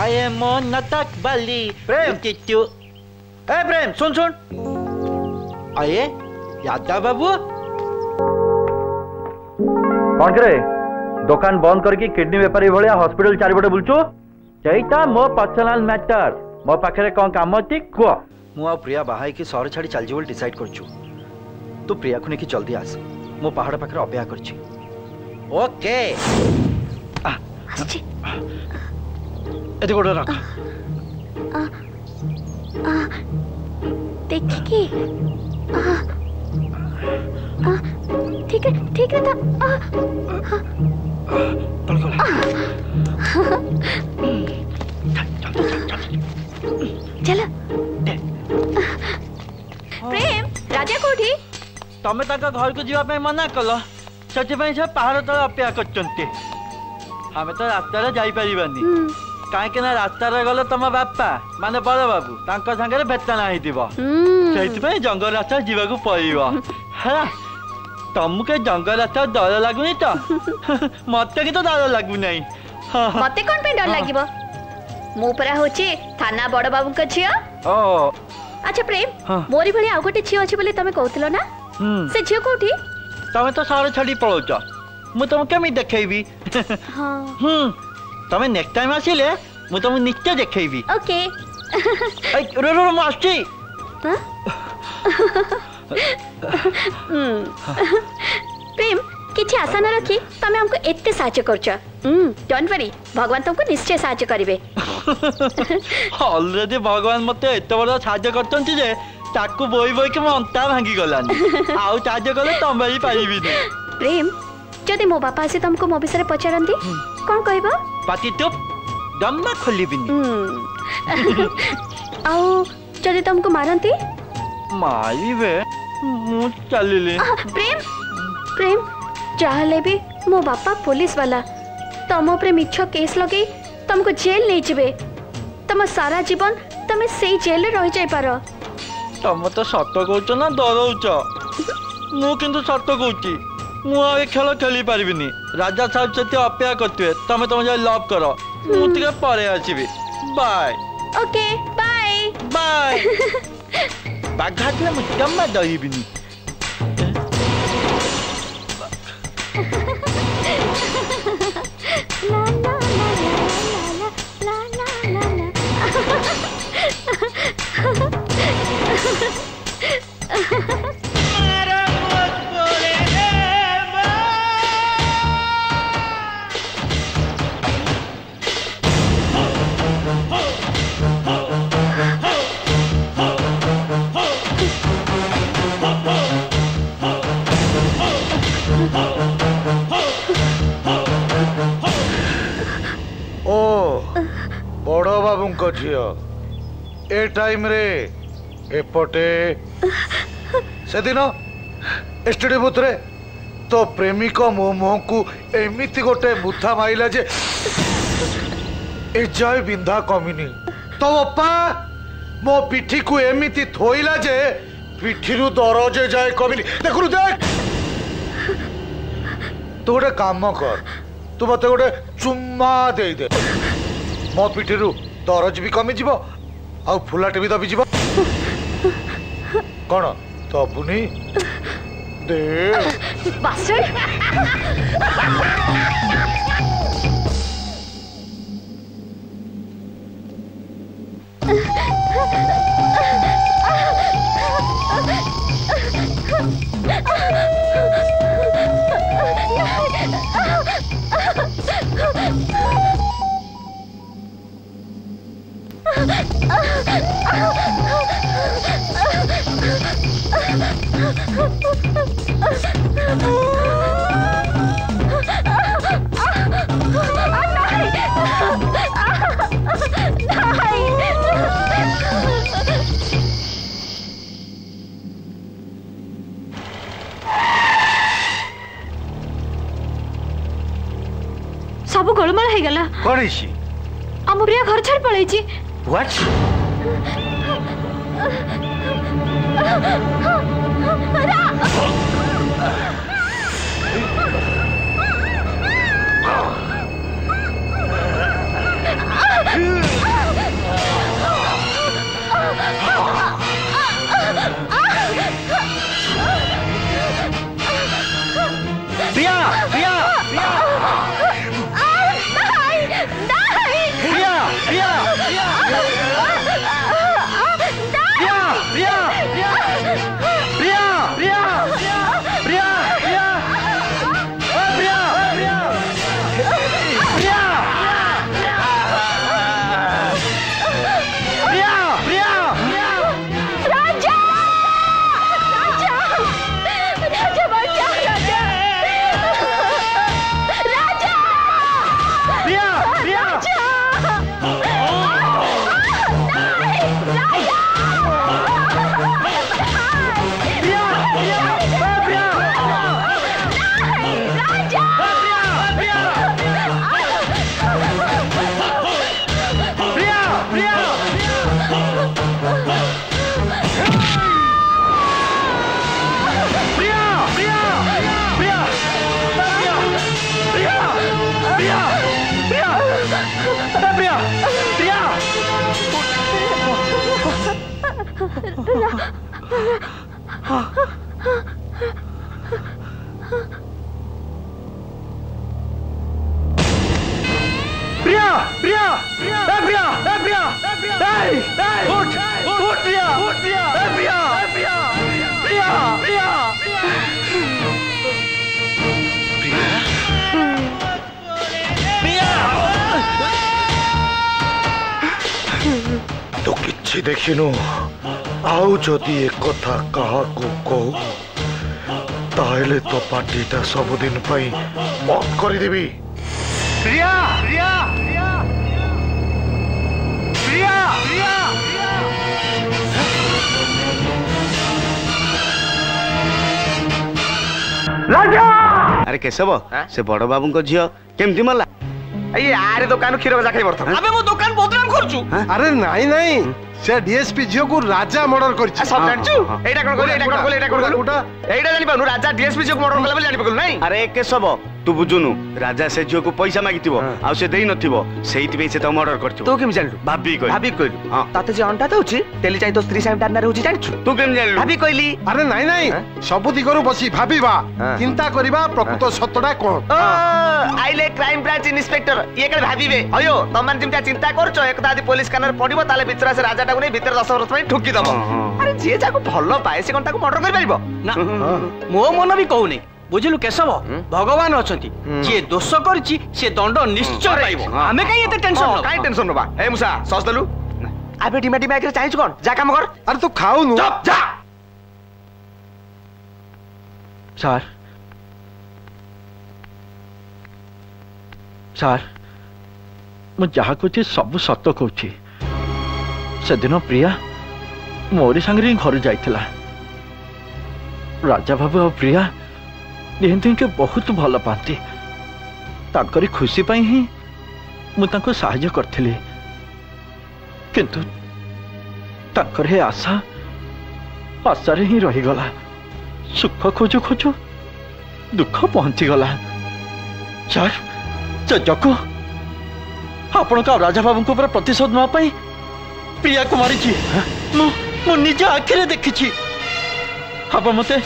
I am on नटक बली प्रेम किट्टू ए प्रेम सुन सुन आइए यादव बाबू कौन करे दुकान बंद करके किडनी व्यापारी भलिया हॉस्पिटल चार बडे बुलचो जैता मो पर्सनल मैटर मो पाखरे कोन काम अछि को मु आ प्रिया बाहाई के सर छाडी चल जेबल डिसाइड करचू तू प्रिया खुने की जल्दी आस मो पहाड़ पाखरे अपेक्षा करछी ओके এতে করে রাখা দেখি কি ঠিক ঠিক না চলো প্রেম রাজা কোঠি ତମେ ତାଙ୍କ ଘରକୁ ଯିବା ପାଇଁ ମନା କଲ ସେଥିପାଇଁ ସେ ପାହାଡ଼ ତଳେ ଅପେକ୍ଷା କରିଛନ୍ତି ଆମେ ତ ରାସ୍ତାରେ ଯାଇପାରିବାନି କାହିଁକିନା ରାସ୍ତାରେ ଗଲେ ତମ ବାପା ମାନେ ବଡ ବାବୁ ତାଙ୍କ ସାଙ୍ଗରେ ବେତନା ହେଇଥିବ ସେଇଥିପାଇଁ ଜଙ୍ଗଲ ରାସ୍ତା ଯିବାକୁ ପଡିବ ହେଲା ତମକୁ ଜଙ୍ଗଲ ରାସ୍ତା ଡର ଲାଗୁନି ତ ମତେ କି ତ ଡର ଲାଗୁନାହିଁ ମତେ କଣ ପାଇଁ ଡର ଲାଗିବ ମୁଁ ପରା ହଉଛି ଥାନା ବଡ ବାବୁଙ୍କ ଝିଅ ଆଚ୍ଛା ପ୍ରେମ ମୋରି ଭଳି ଆଉ ଗୋଟେ ଝିଅ ଅଛି ବୋଲି ତମେ କହୁଥିଲ ନା ସେ ଝିଅ କୋଉଠି ତମେ ତ ସହର ଛାଡି ପଳଉଛ ମୁଁ ତମକୁ କେମିତି ଦେଖେଇବି ହଁ তুমি নেক্সট টাইম আসিলে মু তুমি নিশ্চয় দেখাইবি ওকে এই রো রো মু আসছি হ্যাঁ? প্রেম কিছু আশা না রাখি তুমি আমাকে এতে সাহায্য করছ হুম ডোন্ট ওয়ারি ভগবান তোমাকে নিশ্চয় সাহায্য করিবে অলরেডি ভগবান মতে এত বড় সাহায্য করছন্তি যে তাকু বই বইকে মো অন্তা ভাঙ্গি গলানি আউ সাহায্য করলে কলে তুমি না প্রেম যদি মো বাপা আসে তোমাকে মো বিষয়ে পচারন্তি কোন কইব पातीटुप गम्मा खोलिबिनि ଆଉ ଯଦି ତମକୁ ମାରନ୍ତି ମାରିବେ ମୁଁ ଚାଲିଲି ପ୍ରେମ ପ୍ରେମ ଯାହାହେଲେ ବି ମୋ ବାପା ପୋଲିସ ବାଲା ତମ ଉପରେ ମିଛ କେସ୍ ଲଗେଇ ତମକୁ ଜେଲ ନେଇଯିବେ ତମ ସାରା ଜୀବନ ତମେ ସେଇ ଜେଲରେ ରହିଯାଇପାର ତମେ ତ ସତ କହୁଛ ନା ଡରଉଛ ମୁଁ କିନ୍ତୁ ସତ କହୁଛି मुझे खेल खेली पार राजा साहब सहित अपेक्षा करेंगे तुम तुम जाए लव कर मुझे पर मुझे जमा डर ଓ ବଡ଼ ବାବୁଙ୍କ ଝିଅ ଏ ଟାଇମ୍ରେ ଏପଟେ ସେଦିନ ଏସ୍ଟିଡି ବୁଥରେ ତୋ ପ୍ରେମିକ ମୋ ମୁହଁକୁ ଏମିତି ଗୋଟେ ମୁଥା ମାଇଲା ଯେ ଏଯାଏ ବିନ୍ଧା କମିନି ତୋ ଅପା ମୋ ପିଠିକୁ ଏମିତି ଥୋଇଲା ଯେ ପିଠିରୁ ଦରଜ ଯାଏ କମିନି ଦେଖୁନୁ ଦେଖ ତୁ ଗୋଟେ କାମ କର ତୁ ମତେ ଗୋଟେ ଚୁମା ଦେଇଦେ ମୋ ପିଠିରୁ ଦରଜ ବି କମିଯିବ ଆଉ ଫୁଲାଟେ ବି ଦବିଯିବ କ'ଣ ଦବୁନି ଦେ কোন ইসি আমার প্রিয়া ঘর ছাড় পলাইছি what Priya! Priya! Priya! Hey Priya! Hey Priya! Hey! Hey! Ut! Ut Priya! Ut Priya! Hey Priya! Hey Priya! Priya! Priya! Priya! Priya! तो किच्छे देखिनो ଆଉ ଯଦି ଏକଥା କାହାକୁ କହୁ ତାହେଲେ ତୋ ପାର୍ଟିଟା ସବୁଦିନ ପାଇଁ ବନ୍ଦ କରିଦେବି ରିୟା ରିୟା ରିୟା ରିୟା ରିୟା আরে কেশব হ্যাঁ? সে বড় বাবুঙ্ক ঝিও কেমতি মালা এই আরে দোকান ক্ষীর গজা খাই বর্তমান আবে মো দোকান বদনাম করছু আরে নাই নাই সে ডিএসপি ঝিওকু রাজা মর্ডার করছে সব হ্যাঁ, জানছু হ্যাঁ, হ্যাঁ। এইটা কোন কইলে এইটা কোন কইলে এইটা কোন ওটা এইটা জানি পানু রাজা ডিএসপি ঝিওকু মর্ডার করলে বলে জানি পাকলু নাই আরে কে সব তু বুঝুনু রাজা সে ঝিওকু পয়সা মাগিতিব আর সে দেই নথিব সেইতি বেই সে তো মর্ডার করছো তো কেম জানলু ভাবি কই ভাবি কইলু তাতে যে অন্টা দউছি তেলি চাই তো স্ত্রী সাইম ডান্নারে হউছি জানছু তু কেম জানলু ভাবি কইলি আরে নাই নাই সবু দিগরু বসি ভাবিবা চিন্তা করিবা প্রকৃত সত্যটা কোন আইলে ক্রাইম ব্রাঞ্চ ইন্সপেক্টর ইয়ে কে ভাবিবে অয়ো তমান যেমটা চিন্তা করছো একদা আদি পুলিশ কানার পড়িব তালে বিচরা সে রাজা ପିଲାଟାକୁ ନେଇ ଭିତରେ ଦଶ ବର୍ଷ ପାଇଁ ଠୁକି ଦବ ଆରେ ଯିଏ ଯାହାକୁ ଭଲ ପାଏ ସେ କଣ ତାକୁ ମର୍ଡର କରିପାରିବ ନା ମୋ ମନ ବି କହୁନି ବୁଝିଲୁ କେଶବ ଭଗବାନ ଅଛନ୍ତି ଯିଏ ଦୋଷ କରିଛି ସେ ଦଣ୍ଡ ନିଶ୍ଚୟ ପାଇବ ଆମେ କାଇଁ ଏତେ ଟେନସନ କାଇଁ ଟେନସନ ନବା ଏ ମୁସା ସସ୍ ଦେଲୁ ଆବେ ଡିମା ଡିମା ଏକରେ ଚାହିଁଛୁ କଣ ଯା କାମ କର ଆରେ ତୁ ଖାଉନୁ ଯା ସାର୍ ସାର୍ ମୁଁ ଯାହା କହୁଛି ସବୁ ସତ କହୁଛି ସେଦିନ ପ୍ରିୟା ମୋରି ସାଙ୍ଗରେ ହିଁ ଘରୁ ଯାଇଥିଲା ରାଜା ବାବୁ ଆଉ ପ୍ରିୟା ଦୁହେଁ ବହୁତ ଭଲ ପାଆନ୍ତି ତାଙ୍କରି ଖୁସି ପାଇଁ ହିଁ ମୁଁ ତାଙ୍କୁ ସାହାଯ୍ୟ କରିଥିଲି କିନ୍ତୁ ତାଙ୍କର ଏ ଆଶା ଆଶାରେ ହିଁ ରହିଗଲା ସୁଖ ଖୋଜୁ ଖୋଜୁ ଦୁଃଖ ପହଞ୍ଚିଗଲା ସାର୍ ସେ ଜକୁ ଆପଣଙ୍କ ଆଉ ରାଜା ବାବୁଙ୍କ ଉପରେ ପ୍ରତିଶୋଧ ନେବା ପାଇଁ প্রিয়া কুমারী জি মু নিজ আখিরে দেখিছি আপ মতে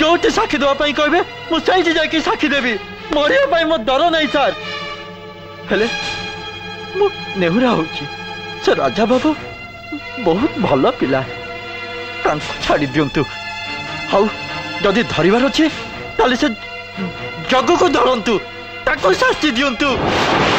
ଯୋଉଠି ସାକ୍ଷୀ ଦେବା ପାଇଁ କହିବେ ମୁଁ ସେଇଠି ଯାଇକି ସାକ୍ଷୀ ଦେବି ମରିବା ପାଇଁ ମୋ ଡର ନାହିଁ ସାର୍ ହେଲେ ମୁଁ ନେହୁରା ହେଉଛି ସେ ରାଜା ବାବୁ ବହୁତ ଭଲ ପିଲା ତାଙ୍କୁ ଛାଡ଼ି ଦିଅନ୍ତୁ ହଉ ଯଦି ଧରିବାର ଅଛି ତାହେଲେ ସେ ଜଗକୁ ଧରନ୍ତୁ ତାକୁ ଶାସ୍ତି ଦିଅନ୍ତୁ